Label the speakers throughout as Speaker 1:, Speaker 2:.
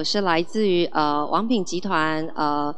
Speaker 1: 我是来自于呃王品集团呃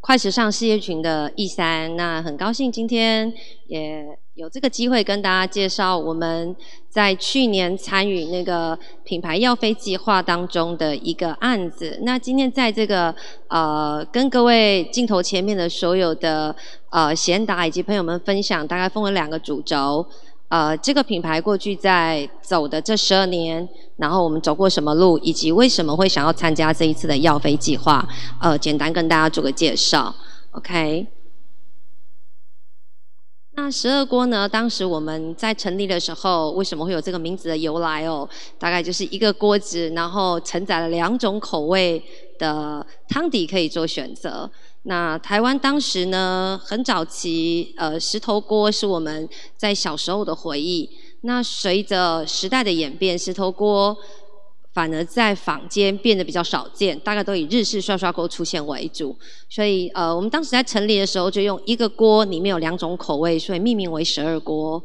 Speaker 1: 快时尚事业群的易三，那很高兴今天也有这个机会跟大家介绍我们在去年参与那个品牌要飞计划当中的一个案子。那今天在这个呃跟各位镜头前面的所有的呃贤达以及朋友们分享，大概分为两个主轴。呃，这个品牌过去在走的这十二年，然后我们走过什么路，以及为什么会想要参加这一次的药飞计划，呃，简单跟大家做个介绍。OK，那十二锅呢？当时我们在成立的时候，为什么会有这个名字的由来哦？大概就是一个锅子，然后承载了两种口味的汤底可以做选择。那台湾当时呢，很早期，呃，石头锅是我们在小时候的回忆。那随着时代的演变，石头锅反而在坊间变得比较少见，大概都以日式刷刷锅出现为主。所以，呃，我们当时在成立的时候，就用一个锅里面有两种口味，所以命名为十二锅。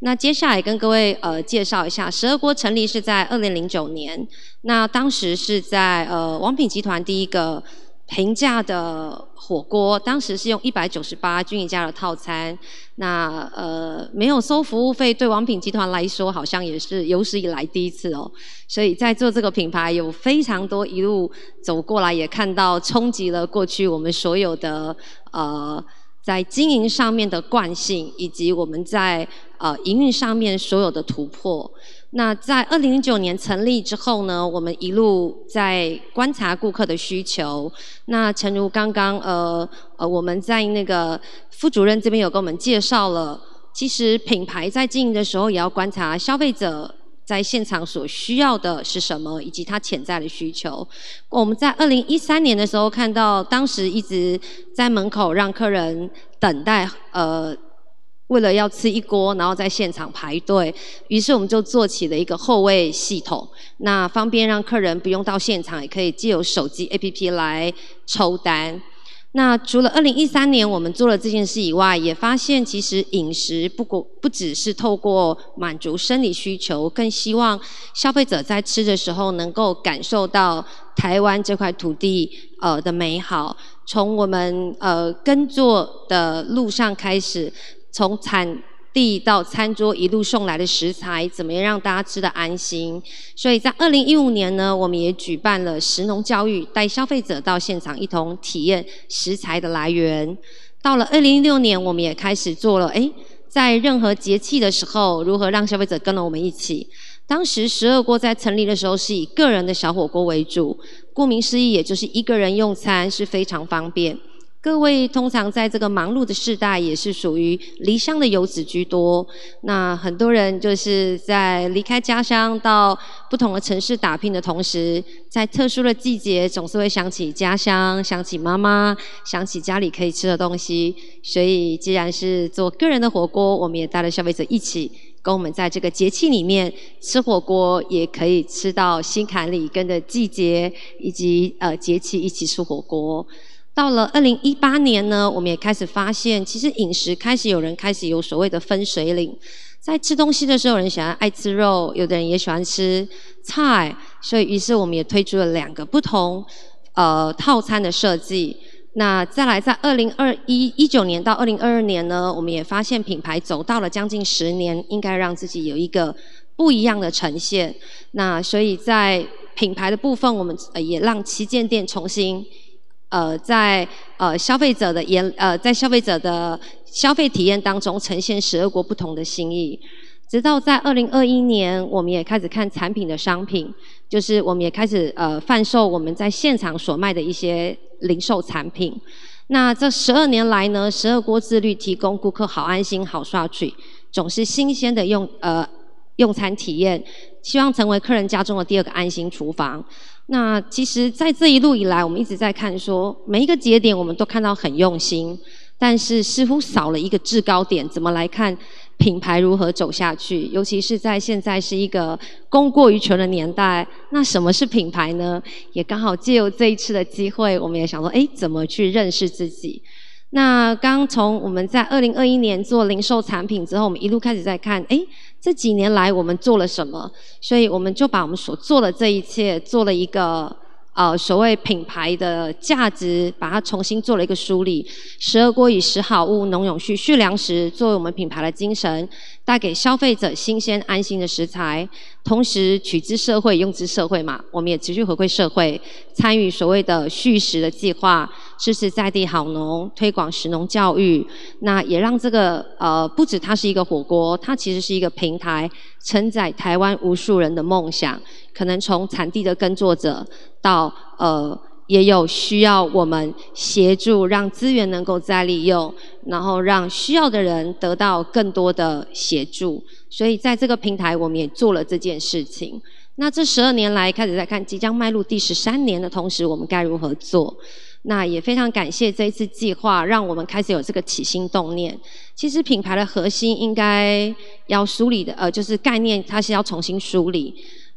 Speaker 1: 那接下来跟各位呃介绍一下，十二锅成立是在二零零九年，那当时是在呃王品集团第一个。平价的火锅，当时是用一百九十八均一价的套餐，那呃没有收服务费，对王品集团来说好像也是有史以来第一次哦。所以在做这个品牌，有非常多一路走过来，也看到冲击了过去我们所有的呃在经营上面的惯性，以及我们在呃营运上面所有的突破。那在二零零九年成立之后呢，我们一路在观察顾客的需求。那诚如刚刚呃呃我们在那个副主任这边有跟我们介绍了，其实品牌在经营的时候也要观察消费者在现场所需要的是什么，以及他潜在的需求。我们在二零一三年的时候看到，当时一直在门口让客人等待呃。为了要吃一锅，然后在现场排队，于是我们就做起了一个后位系统，那方便让客人不用到现场，也可以借由手机 APP 来抽单。那除了二零一三年我们做了这件事以外，也发现其实饮食不过不只是透过满足生理需求，更希望消费者在吃的时候能够感受到台湾这块土地呃的美好。从我们呃耕作的路上开始。从产地到餐桌一路送来的食材，怎么样让大家吃得安心？所以在二零一五年呢，我们也举办了食农教育，带消费者到现场一同体验食材的来源。到了二零一六年，我们也开始做了，哎，在任何节气的时候，如何让消费者跟了我们一起？当时十二锅在成立的时候是以个人的小火锅为主，顾名思义，也就是一个人用餐是非常方便。各位通常在这个忙碌的世代，也是属于离乡的游子居多。那很多人就是在离开家乡到不同的城市打拼的同时，在特殊的季节，总是会想起家乡，想起妈妈，想起家里可以吃的东西。所以，既然是做个人的火锅，我们也带了消费者一起，跟我们在这个节气里面吃火锅，也可以吃到心坎里，跟着季节以及呃节气一起吃火锅。到了二零一八年呢，我们也开始发现，其实饮食开始有人开始有所谓的分水岭，在吃东西的时候，有人喜欢爱吃肉，有的人也喜欢吃菜，所以于是我们也推出了两个不同呃套餐的设计。那再来，在二零二一一九年到二零二二年呢，我们也发现品牌走到了将近十年，应该让自己有一个不一样的呈现。那所以在品牌的部分，我们也让旗舰店重新。呃，在呃消费者的眼呃，在消费者的消费体验当中，呈现十二国不同的心意。直到在二零二一年，我们也开始看产品的商品，就是我们也开始呃贩售我们在现场所卖的一些零售产品。那这十二年来呢，十二锅自律提供顾客好安心、好刷取，总是新鲜的用呃用餐体验，希望成为客人家中的第二个安心厨房。那其实，在这一路以来，我们一直在看说，每一个节点我们都看到很用心，但是似乎少了一个制高点。怎么来看品牌如何走下去？尤其是在现在是一个供过于求的年代，那什么是品牌呢？也刚好借由这一次的机会，我们也想说，哎，怎么去认识自己？那刚从我们在二零二一年做零售产品之后，我们一路开始在看，哎。这几年来，我们做了什么？所以我们就把我们所做的这一切做了一个呃所谓品牌的价值，把它重新做了一个梳理。十二锅以十好物、农永续、续粮食作为我们品牌的精神，带给消费者新鲜安心的食材，同时取之社会，用之社会嘛，我们也持续回馈社会，参与所谓的续食的计划，支持在地好农，推广食农教育。那也让这个呃，不止它是一个火锅，它其实是一个平台，承载台湾无数人的梦想。可能从产地的耕作者到呃，也有需要我们协助，让资源能够再利用，然后让需要的人得到更多的协助。所以在这个平台，我们也做了这件事情。那这十二年来，开始在看即将迈入第十三年的同时，我们该如何做？那也非常感谢这一次计划，让我们开始有这个起心动念。其实品牌的核心应该要梳理的，呃，就是概念，它是要重新梳理。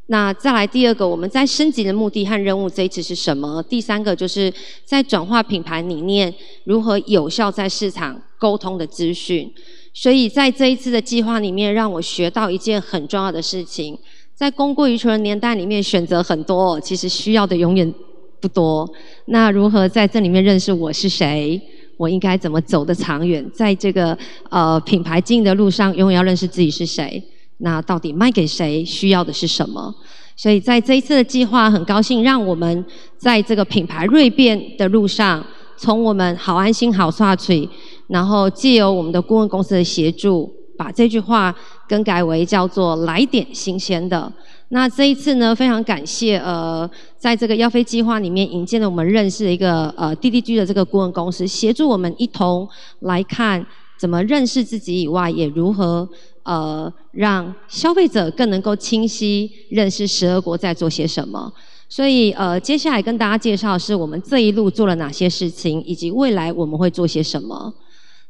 Speaker 1: 那再来第二个，我们在升级的目的和任务这一次是什么？第三个就是在转化品牌理念，如何有效在市场沟通的资讯。所以在这一次的计划里面，让我学到一件很重要的事情：在供过于求的年代里面，选择很多，其实需要的永远不多。那如何在这里面认识我是谁？我应该怎么走得长远？在这个呃品牌经营的路上，永远要认识自己是谁。那到底卖给谁？需要的是什么？所以在这一次的计划，很高兴让我们在这个品牌锐变的路上，从我们好安心好刷嘴，然后借由我们的顾问公司的协助，把这句话更改为叫做“来点新鲜的”。那这一次呢，非常感谢呃，在这个邀飞计划里面引荐了我们认识的一个呃 DDG 的这个顾问公司，协助我们一同来看怎么认识自己以外，也如何。呃，让消费者更能够清晰认识十二国在做些什么。所以，呃，接下来跟大家介绍是我们这一路做了哪些事情，以及未来我们会做些什么。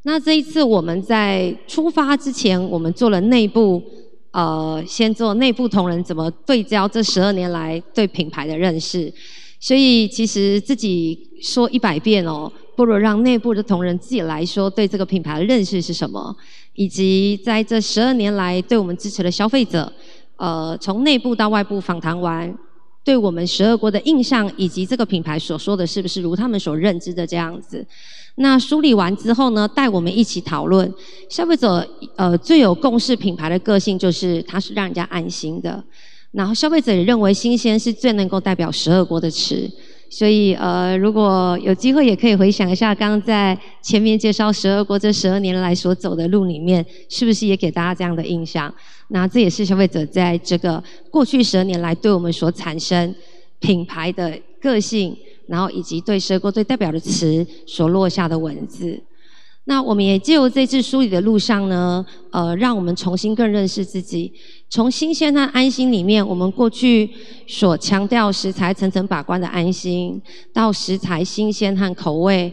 Speaker 1: 那这一次我们在出发之前，我们做了内部，呃，先做内部同仁怎么对焦这十二年来对品牌的认识。所以，其实自己说一百遍哦。不如让内部的同仁自己来说，对这个品牌的认识是什么，以及在这十二年来对我们支持的消费者，呃，从内部到外部访谈完，对我们十二国的印象，以及这个品牌所说的是不是如他们所认知的这样子？那梳理完之后呢，带我们一起讨论，消费者呃最有共识品牌的个性就是它是让人家安心的，然后消费者也认为新鲜是最能够代表十二国的词。所以，呃，如果有机会，也可以回想一下，刚刚在前面介绍十二国这十二年来所走的路里面，是不是也给大家这样的印象？那这也是消费者在这个过去十二年来对我们所产生品牌的个性，然后以及对十二国最代表的词所落下的文字。那我们也借由这次梳理的路上呢，呃，让我们重新更认识自己。从新鲜和安心里面，我们过去所强调食材层层把关的安心，到食材新鲜和口味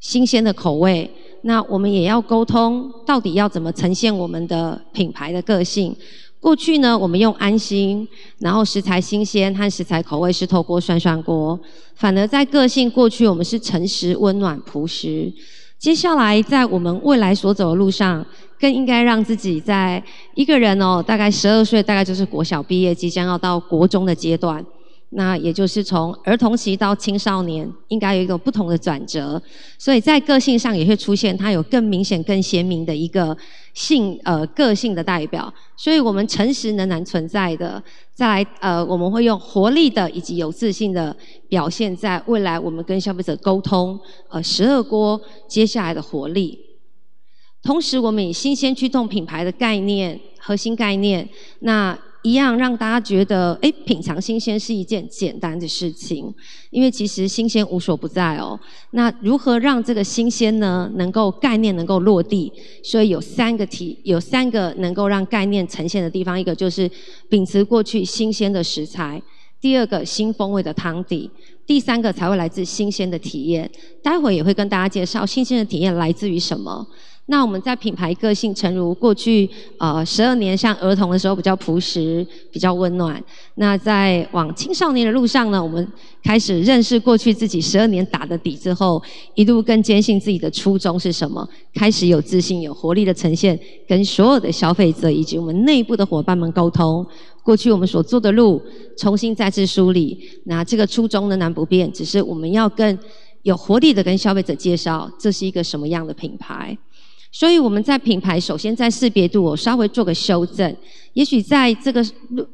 Speaker 1: 新鲜的口味，那我们也要沟通，到底要怎么呈现我们的品牌的个性。过去呢，我们用安心，然后食材新鲜和食材口味是透过涮涮锅，反而在个性过去，我们是诚实、温暖、朴实。接下来，在我们未来所走的路上，更应该让自己在一个人哦，大概十二岁，大概就是国小毕业，即将要到国中的阶段。那也就是从儿童期到青少年，应该有一个不同的转折，所以在个性上也会出现它有更明显、更鲜明的一个性呃个性的代表。所以我们诚实仍然存在的，再来呃我们会用活力的以及有自信的表现在未来我们跟消费者沟通呃十二锅接下来的活力，同时我们以新鲜驱动品牌的概念核心概念那。一样让大家觉得，哎，品尝新鲜是一件简单的事情，因为其实新鲜无所不在哦。那如何让这个新鲜呢，能够概念能够落地？所以有三个题，有三个能够让概念呈现的地方。一个就是秉持过去新鲜的食材，第二个新风味的汤底，第三个才会来自新鲜的体验。待会也会跟大家介绍新鲜的体验来自于什么。那我们在品牌个性，诚如过去呃十二年像儿童的时候比较朴实、比较温暖。那在往青少年的路上呢，我们开始认识过去自己十二年打的底之后，一路更坚信自己的初衷是什么，开始有自信、有活力的呈现，跟所有的消费者以及我们内部的伙伴们沟通，过去我们所做的路重新再次梳理。那这个初衷仍然不变，只是我们要更有活力的跟消费者介绍这是一个什么样的品牌。所以我们在品牌首先在识别度，我稍微做个修正。也许在这个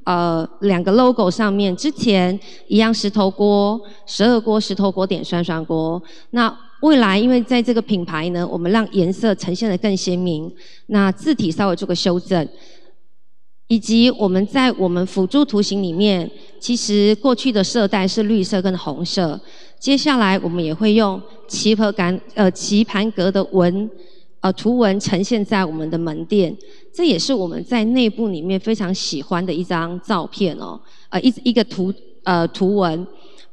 Speaker 1: 呃两个 logo 上面，之前一样石头锅、十二锅、石头锅点酸酸锅。那未来因为在这个品牌呢，我们让颜色呈现的更鲜明，那字体稍微做个修正，以及我们在我们辅助图形里面，其实过去的色带是绿色跟红色，接下来我们也会用棋盘格呃棋盘格的纹。呃，图文呈现在我们的门店，这也是我们在内部里面非常喜欢的一张照片哦。呃，一一个图呃图文，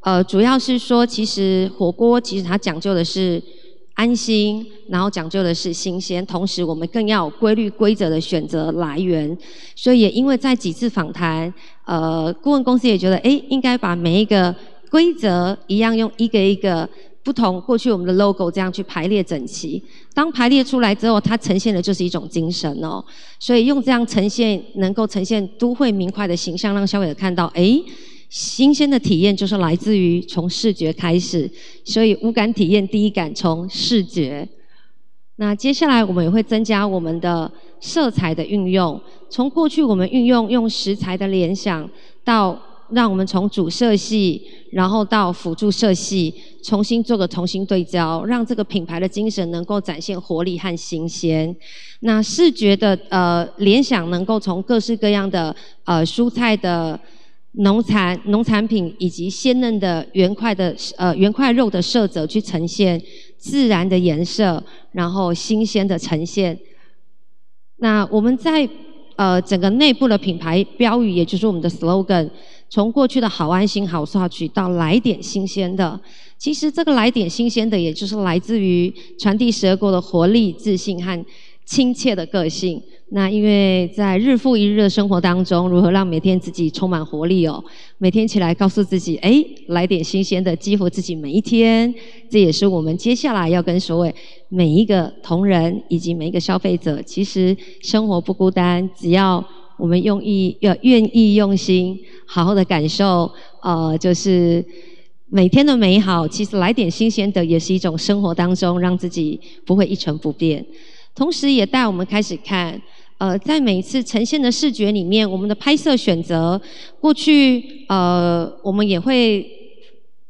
Speaker 1: 呃，主要是说，其实火锅其实它讲究的是安心，然后讲究的是新鲜，同时我们更要有规律规则的选择来源。所以也因为在几次访谈，呃，顾问公司也觉得，哎，应该把每一个规则一样用一个一个。不同过去我们的 logo 这样去排列整齐，当排列出来之后，它呈现的就是一种精神哦。所以用这样呈现，能够呈现都会明快的形象，让消费者看到，哎，新鲜的体验就是来自于从视觉开始。所以无感体验第一感从视觉。那接下来我们也会增加我们的色彩的运用，从过去我们运用用食材的联想到。让我们从主色系，然后到辅助色系，重新做个重新对焦，让这个品牌的精神能够展现活力和新鲜。那视觉的呃联想，能够从各式各样的呃蔬菜的农产农产品，以及鲜嫩的圆块的呃圆块肉的色泽去呈现自然的颜色，然后新鲜的呈现。那我们在呃整个内部的品牌标语，也就是我们的 slogan。从过去的好安心、好刷取到来点新鲜的，其实这个来点新鲜的，也就是来自于传递十二国的活力、自信和亲切的个性。那因为在日复一日的生活当中，如何让每天自己充满活力哦？每天起来告诉自己，哎，来点新鲜的，激活自己每一天。这也是我们接下来要跟所谓每一个同仁以及每一个消费者，其实生活不孤单，只要。我们用意要愿意用心，好好的感受，呃，就是每天的美好。其实来点新鲜的，也是一种生活当中让自己不会一成不变。同时，也带我们开始看，呃，在每一次呈现的视觉里面，我们的拍摄选择，过去呃，我们也会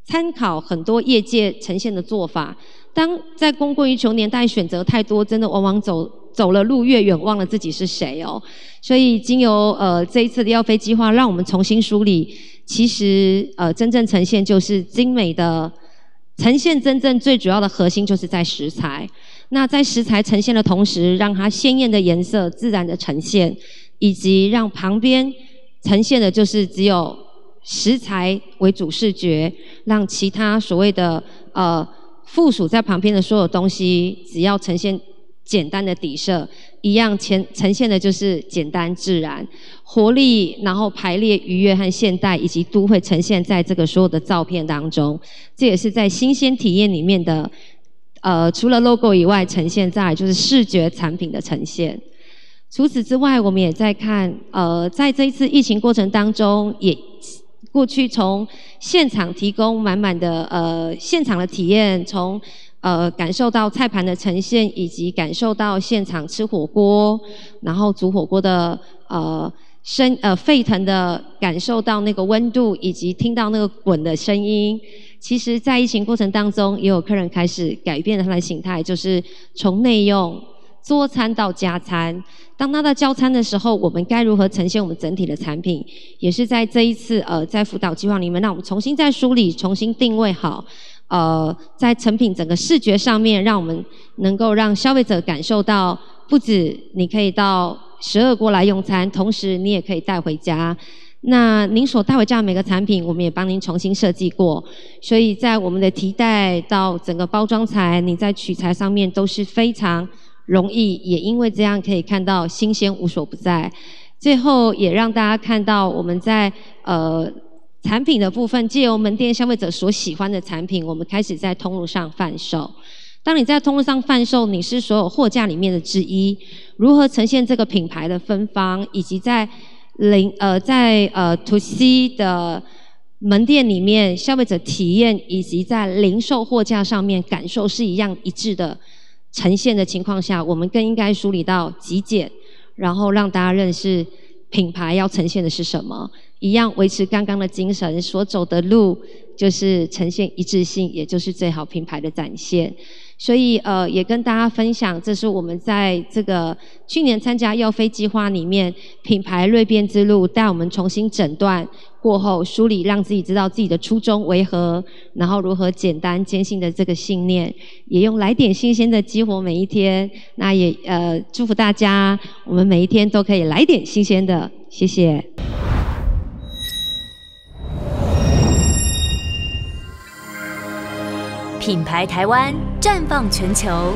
Speaker 1: 参考很多业界呈现的做法。当在供过于求年代，选择太多，真的往往走。走了路越远，忘了自己是谁哦。所以经由呃这一次的要飞计划，让我们重新梳理，其实呃真正呈现就是精美的呈现，真正最主要的核心就是在食材。那在食材呈现的同时，让它鲜艳的颜色自然的呈现，以及让旁边呈现的就是只有食材为主视觉，让其他所谓的呃附属在旁边的所有东西，只要呈现。简单的底色一样，呈呈现的就是简单自然、活力，然后排列愉悦和现代以及都会呈现在这个所有的照片当中。这也是在新鲜体验里面的，呃，除了 logo 以外，呈现在就是视觉产品的呈现。除此之外，我们也在看，呃，在这一次疫情过程当中，也过去从现场提供满满的呃现场的体验，从。呃，感受到菜盘的呈现，以及感受到现场吃火锅，然后煮火锅的呃声呃沸腾的感受到那个温度，以及听到那个滚的声音。其实，在疫情过程当中，也有客人开始改变了他的形态，就是从内用桌餐到加餐。当他在交餐的时候，我们该如何呈现我们整体的产品？也是在这一次呃在辅导计划里面，让我们重新再梳理，重新定位好。呃，在成品整个视觉上面，让我们能够让消费者感受到，不止你可以到十二锅来用餐，同时你也可以带回家。那您所带回家的每个产品，我们也帮您重新设计过，所以在我们的提袋到整个包装材，你在取材上面都是非常容易，也因为这样可以看到新鲜无所不在。最后也让大家看到我们在呃。产品的部分，借由门店消费者所喜欢的产品，我们开始在通路上贩售。当你在通路上贩售，你是所有货架里面的之一。如何呈现这个品牌的芬芳，以及在零呃在呃 to C 的门店里面，消费者体验以及在零售货架上面感受是一样一致的呈现的情况下，我们更应该梳理到极简，然后让大家认识品牌要呈现的是什么，一样维持刚刚的精神，所走的路就是呈现一致性，也就是最好品牌的展现。所以，呃，也跟大家分享，这是我们在这个去年参加耀飞计划里面品牌锐变之路，带我们重新诊断过后梳理，让自己知道自己的初衷为何，然后如何简单坚信的这个信念，也用来点新鲜的激活每一天。那也呃祝福大家，我们每一天都可以来点新鲜的，谢谢。
Speaker 2: 品牌台湾绽放全球。